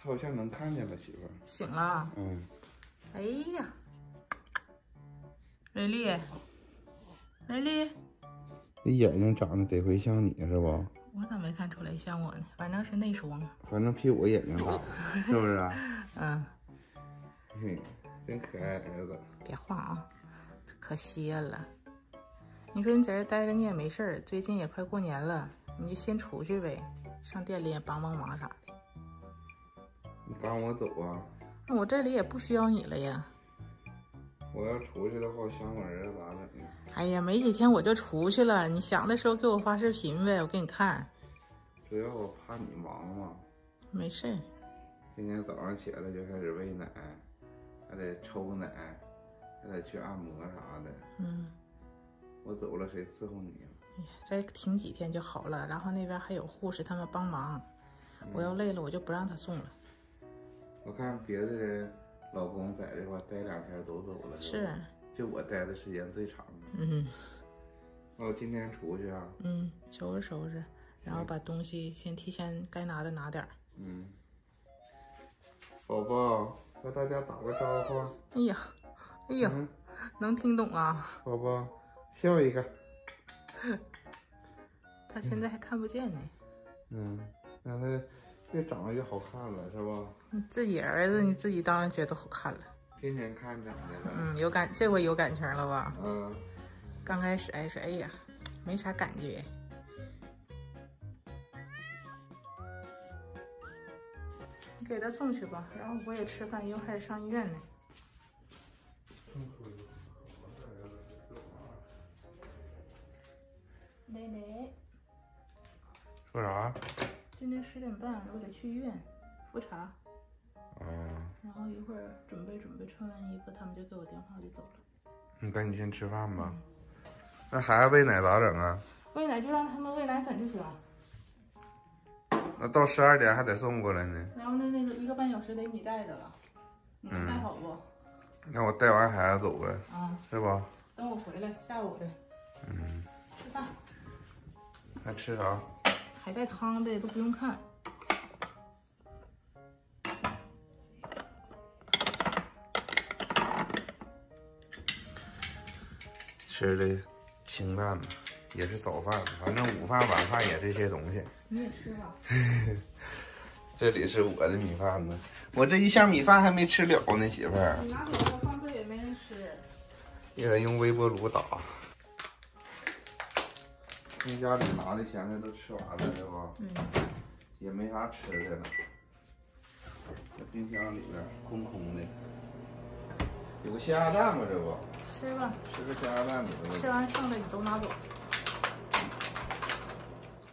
他好像能看见了，媳妇儿。醒了。嗯。哎呀，雷丽，雷丽，你眼睛长得得亏像你是不？我咋没看出来像我呢？反正是内双。反正比我眼睛大，是不是啊？嗯。嘿，真可爱，儿子。别晃啊，这可歇了。你说你在这待着你也没事儿，最近也快过年了，你就先出去呗，上店里也帮帮忙啥的。你赶我走啊？那我这里也不需要你了呀。我要出去的话，想我儿子咋整呢？哎呀，没几天我就出去了，你想的时候给我发视频呗，我给你看。主要我怕你忙嘛。没事。今天早上起来就开始喂奶，还得抽奶，还得去按摩啥的。嗯。我走了，谁伺候你呀？哎呀，再停几天就好了。然后那边还有护士他们帮忙。我要累了，我就不让他送了。我看别的人老公在这块待两天都走了，是，就我待的时间最长。嗯，我今天出去啊。嗯，收拾收拾，然后把东西先提前该拿的拿点儿。嗯，宝宝和大家打个招呼。哎呀，哎呀，能听懂啊？宝宝，笑一个。他现在还看不见呢。嗯，让他。越长得越好看了，是吧？你自己儿子，你自己当然觉得好看了。天天看着呢。嗯，有感，这回有感情了吧？嗯。刚开始还是哎呀，没啥感觉。你给他送去吧，然后我也吃饭，一会儿还得上医院呢。奶奶。说啥？今天十点半，我得去医院复查。嗯。然后一会儿准备准备，穿完衣服，他们就给我电话就走了。你赶紧先吃饭吧。那孩子喂奶咋整啊？喂奶就让他们喂奶粉就行。那到十二点还得送过来呢。然后那那个一个半小时得你带着了，你带好不？那我带完孩子走呗。啊。是吧？等我回来，下午呗。嗯。吃饭。还吃啥？海带汤的，都不用看。吃的清淡的，也是早饭，反正午饭晚饭也这些东西。你也吃吧。这里是我的米饭呢，我这一箱米饭还没吃了呢，媳妇儿。你拿走了，放这也没人吃。也得用微波炉打。从家里拿的咸菜都吃完了，是吧？嗯。也没啥吃的了。这冰箱里边空空的。有个咸鸭蛋吗？这不？吃吧。吃个咸鸭蛋得了。吃完剩的你都拿走。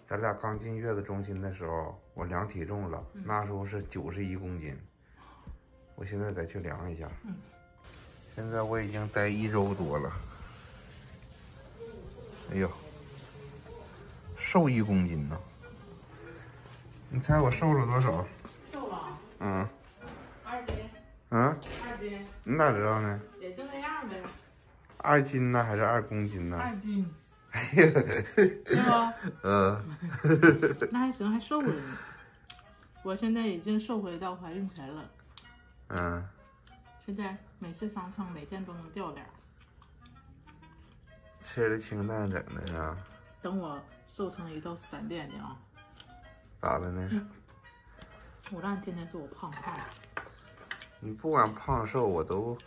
咱俩刚进月子中心的时候，我量体重了，那时候是九十一公斤。我现在得去量一下。嗯。现在我已经待一周多了。哎呦。瘦一公斤呢，你猜我瘦了多少？瘦了。嗯。二斤。嗯。二斤。你咋知道呢？也就那样呗。二斤呢，还是二公斤呢？二斤。哎呀。是吧？嗯。那还行，还瘦了呢。我现在已经瘦回到怀孕前了。嗯。现在每次上秤，每天都能掉点。吃的清淡整的是吧？等我。瘦成一道闪电的啊！咋的呢？我让你天天说我胖胖。你不管胖瘦，我都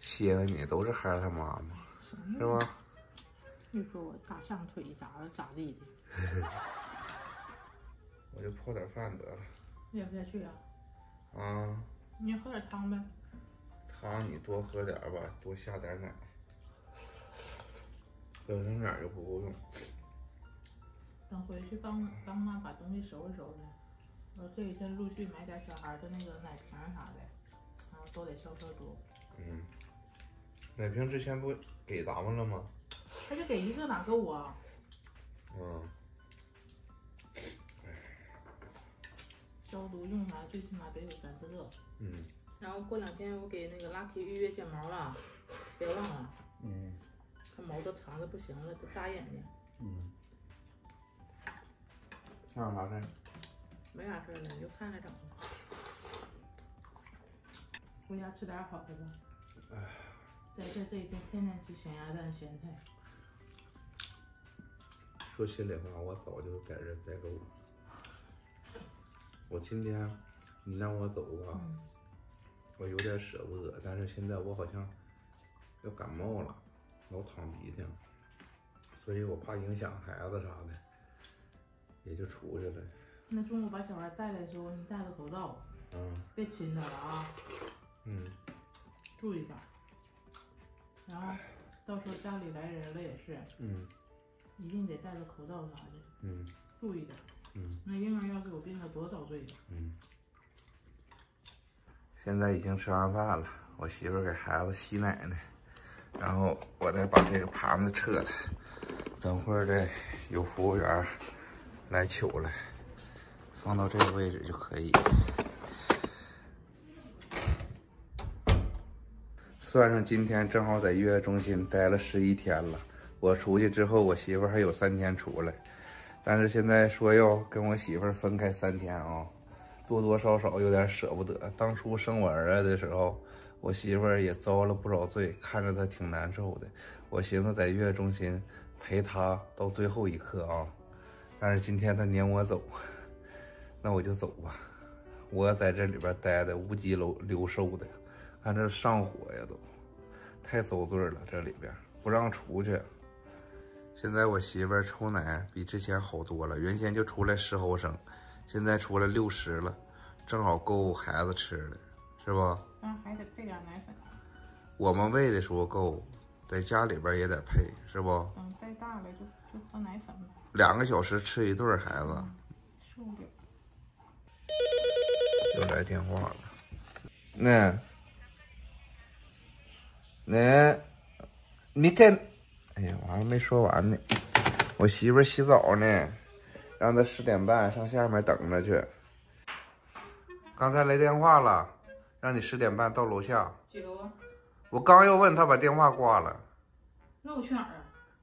稀罕你，都是孩子他妈妈，是吧？你说我大象腿咋的咋地的？我就泡点饭得了。咽不下去啊？啊。你喝点汤呗。汤你多喝点吧，多下点奶。喝成点就不够用。等回去帮帮妈把东西收拾收拾，我这几天陆续买点小孩的那个奶瓶啥的，然后都得消消毒。嗯，奶瓶之前不给咱们了吗？他就给一个哪够啊？嗯。消毒用啥？最起码得有三四个。嗯。然后过两天我给那个 Lucky 预约剪毛了，别忘了。嗯。他毛都长的不行了，都扎眼睛。嗯。还有啥事儿？没啥事儿了，就看着整吧。回家吃点好的吧。哎，在这这一天天天吃咸鸭蛋、咸菜。说心里话，我早就在这待够了。我今天你让我走吧，我有点舍不得。但是现在我好像要感冒了，老淌鼻涕，所以我怕影响孩子啥的，也就出去了。那中午把小孩带来的时候，你戴着口罩，嗯，别亲他了啊。嗯，注意点。然后到时候家里来人了也是，嗯，一定得戴个口罩啥的，嗯，注意点。嗯，那婴儿要是有病了多遭罪呀。嗯。现在已经吃完饭了，我媳妇给孩子吸奶呢，然后我再把这个盘子撤它，等会儿再有服务员来取来，放到这个位置就可以。算上今天正好在月子中心待了十一天了，我出去之后，我媳妇还有三天出来，但是现在说要跟我媳妇分开三天啊，多多少少有点舍不得。当初生我儿子的时候，我媳妇也遭了不少罪，看着她挺难受的。我寻思在月子中心陪她到最后一刻啊，但是今天他撵我走，那我就走吧。我在这里边待的无极流流受的。看这上火呀，都太遭罪了。这里边不让出去。现在我媳妇抽奶比之前好多了，原先就出来十毫升，现在出来六十了，正好够孩子吃了，是吧？嗯，还得配点奶粉。我们喂的时候够，在家里边也得配，是不？嗯带大了就就喝奶粉。两个小时吃一顿，孩子。受不了。又来电话了，那。那明天，哎呀，我还没说完呢。我媳妇洗澡呢，让她十点半上下面等着去。刚才来电话了，让你十点半到楼下。几楼啊？我刚要问他，把电话挂了。那我去哪儿啊？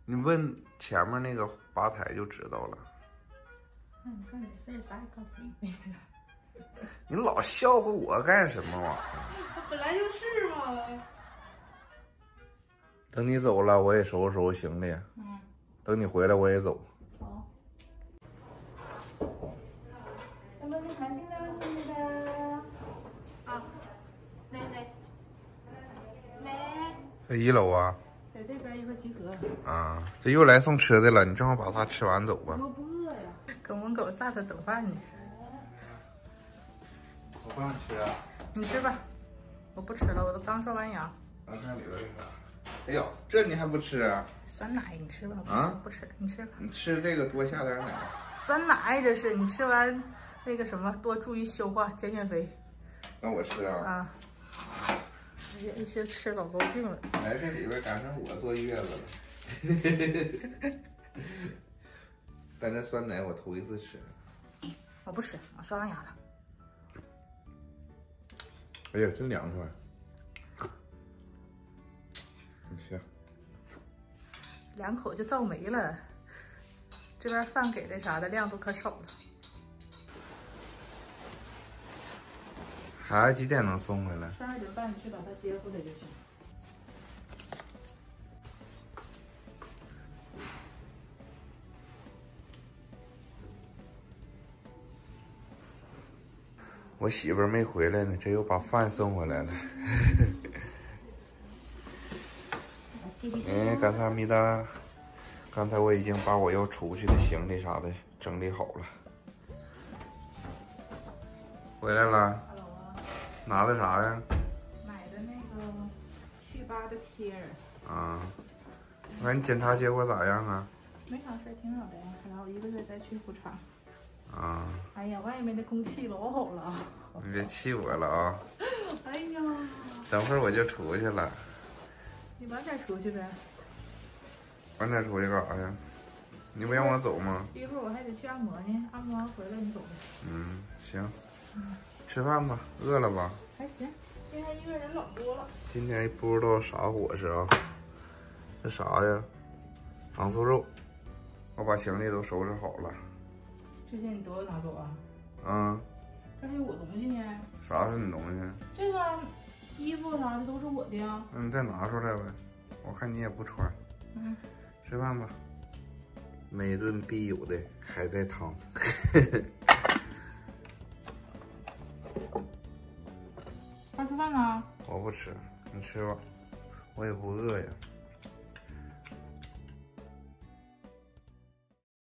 你问前面那个吧台就知道了。那你干点事啥也干不明白。你老笑话我干什么玩意儿？本来就是嘛。等你走了，我也收拾收拾行李。嗯。等你回来，我也走。好。咱们看清了是的。好。来来来。在一楼啊。在这边一会儿集合。啊，这又来送吃的了，你正好把它吃完走吧。我不饿呀。跟门口站着等饭呢。我不想吃啊。你吃吧，我不吃了，我都刚刷完牙。刚看里边有啥？哎呦，这你还不吃？酸奶，你吃吧。啊，不吃，你吃吧。你吃这个多下点奶。酸奶这是，你吃完那个什么，多注意消化，减减肥。那我吃啊。啊。一些吃老高兴了。来这里边赶上我坐月子了。但这酸奶我头一次吃。我不吃，我刷完牙了。哎呀，真凉快。行，两口就造没了。这边饭给的啥的量都可少了。孩子几点能送回来？十二点半，你去把他接回来就行。我媳妇儿没回来呢，这又把饭送回来了。哎，干啥米哒？刚才我已经把我要出去的行李啥的整理好了。回来了。拿的啥呀？买的那个祛疤的贴。啊。我看你检查结果咋样啊？没啥事，挺好的呀。然后一个月再去复查。啊。哎呀，外面的空气老好了。你别气我了啊！哎呀。等会儿我就出去了。你晚点出去呗。晚点出去干啥呀？你不让我走吗？一会儿我还得去按摩呢，按摩完回来你走呗。嗯，行。嗯。吃饭吧饿了吧？还行今天一个人老多了。今天不知道啥伙食啊。这啥呀？糖醋肉。我把行李都收拾好了。这些你都要拿走啊？嗯这还有我东西呢。啥是你东西？这个衣服啥的都是我的呀。那你再拿出来呗我看你也不穿。吃饭吧。每顿必有的海带汤。嘿嘿我不吃你吃吧。我也不饿呀。